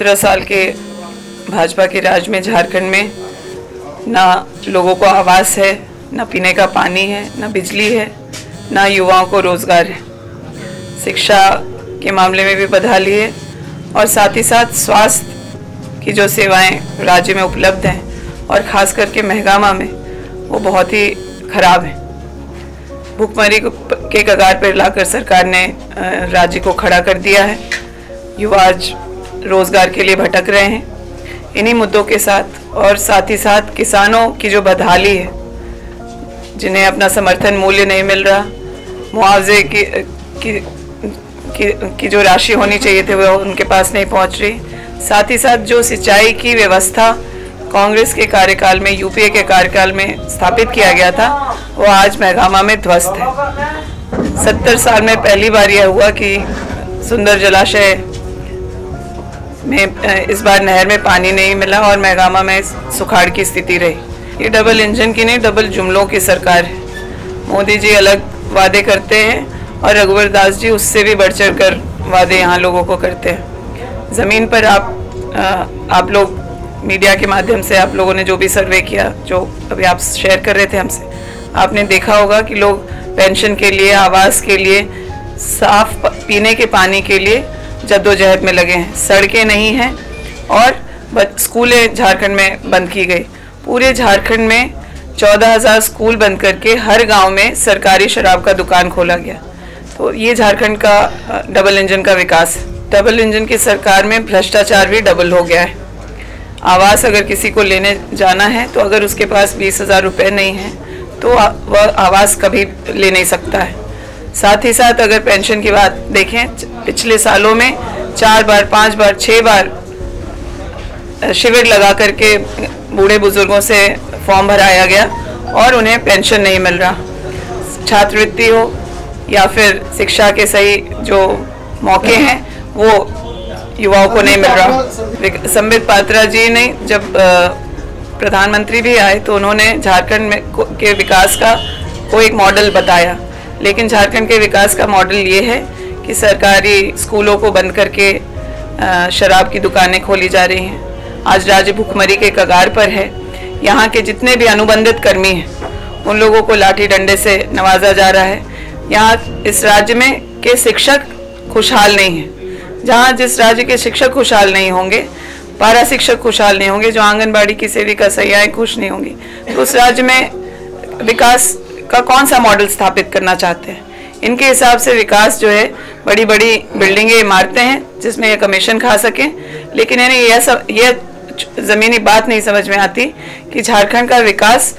सत्रह साल के भाजपा के राज में, झारखंड में ना लोगों को आवास है, ना पीने का पानी है, ना बिजली है, ना युवाओं को रोज़गार है। शिक्षा के मामले में भी बदहाली है और साथ ही साथ स्वास्थ्य की जो सेवाएँ राज्य में उपलब्ध हैं और ख़ास करके महगामा में, वो बहुत ही खराब है। भूखमरी के कगार पर लाकर सरकार ने राज्य को खड़ा कर दिया है। युवा आज रोज़गार के लिए भटक रहे हैं। इन्हीं मुद्दों के साथ और साथ ही साथ किसानों की जो बदहाली है जिन्हें अपना समर्थन मूल्य नहीं मिल रहा मुआवजे की की, की, की जो राशि होनी चाहिए थी वो उनके पास नहीं पहुँच रही। साथ ही साथ जो सिंचाई की व्यवस्था कांग्रेस के कार्यकाल में यूपीए के कार्यकाल में स्थापित किया गया था वो आज महगामा में ध्वस्त है। सत्तर साल में पहली बार यह हुआ कि सुंदर जलाशय में इस बार नहर में पानी नहीं मिला और महगामा में सुखाड़ की स्थिति रही। ये डबल इंजन की नहीं, डबल जुमलों की सरकार है। मोदी जी अलग वादे करते हैं और रघुवर दास जी उससे भी बढ़ चढ़ कर वादे यहाँ लोगों को करते हैं। ज़मीन पर आप आप लोग, मीडिया के माध्यम से आप लोगों ने जो भी सर्वे किया, जो अभी आप शेयर कर रहे थे हमसे, आपने देखा होगा कि लोग पेंशन के लिए, आवास के लिए, साफ़ पीने के पानी के लिए जद्दोजहद में लगे हैं। सड़कें नहीं हैं और स्कूलें झारखंड में बंद की गई। पूरे झारखंड में चौदह हज़ार स्कूल बंद करके हर गाँव में सरकारी शराब का दुकान खोला गया। तो ये झारखंड का डबल इंजन का विकास है। डबल इंजन की सरकार में भ्रष्टाचार भी डबल हो गया है। आवास अगर किसी को लेने जाना है तो अगर उसके पास बीस हज़ार रुपये नहीं है तो वह आवास कभी ले नहीं सकता है। साथ ही साथ अगर पेंशन की बात देखें, पिछले सालों में चार बार, पाँच बार छः बार शिविर लगा करके बूढ़े बुज़ुर्गों से फॉर्म भराया गया और उन्हें पेंशन नहीं मिल रहा। छात्रवृत्ति हो या फिर शिक्षा के सही जो मौके हैं, वो युवाओं को नहीं मिल रहा। संबित पात्रा जी ने जब प्रधानमंत्री भी आए तो उन्होंने झारखंड में के विकास का को एक मॉडल बताया। लेकिन झारखंड के विकास का मॉडल ये है कि सरकारी स्कूलों को बंद करके शराब की दुकानें खोली जा रही हैं। आज राज्य भुखमरी के कगार पर है। यहाँ के जितने भी अनुबंधित कर्मी हैं, उन लोगों को लाठी डंडे से नवाजा जा रहा है। यहाँ इस राज्य में के शिक्षक खुशहाल नहीं है। जहाँ जिस राज्य के शिक्षक खुशहाल नहीं होंगे, पारा शिक्षक खुशहाल नहीं होंगे, जो आंगनबाड़ी की सेविका सयाएँ खुश नहीं होंगी तो उस राज्य में विकास का कौन सा मॉडल स्थापित करना चाहते हैं? इनके हिसाब से विकास जो है बड़ी बड़ी बिल्डिंगें इमारतें हैं, जिसमें ये कमीशन खा सकें। लेकिन इन्हें यह सब, यह ज़मीनी बात नहीं समझ में आती कि झारखंड का विकास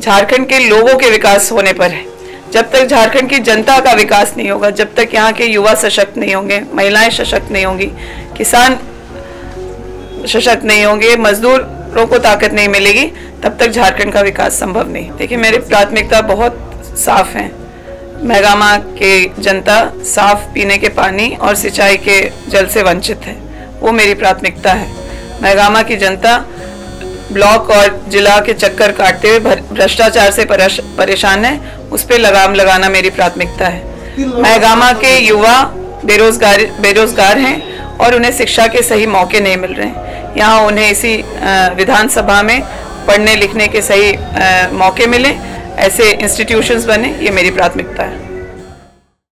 झारखंड के लोगों के विकास होने पर है। जब तक झारखंड की जनता का विकास नहीं होगा, जब तक यहाँ के युवा सशक्त नहीं होंगे, महिलाएँ सशक्त नहीं होंगी, किसान सशक्त नहीं होंगे, मजदूरों को ताकत नहीं मिलेगी, तब तक झारखंड का विकास संभव नहीं। देखिए, मेरी प्राथमिकता बहुत साफ़ है। मैगामा के जनता साफ़ पीने के पानी और सिंचाई के जल से वंचित है। वो मेरी प्राथमिकता है। मैगामा की जनता ब्लॉक और जिला के चक्कर काटते हुए भ्रष्टाचार से परेशान है। उस पर लगाम लगाना मेरी प्राथमिकता है। मैगामा के युवा बेरोजगार बेरोजगार हैं। और उन्हें शिक्षा के सही मौके नहीं मिल रहे। हैं यहाँ उन्हें इसी विधानसभा में पढ़ने लिखने के सही मौके मिले। ऐसे इंस्टीट्यूशंस बने, ये मेरी प्राथमिकता है।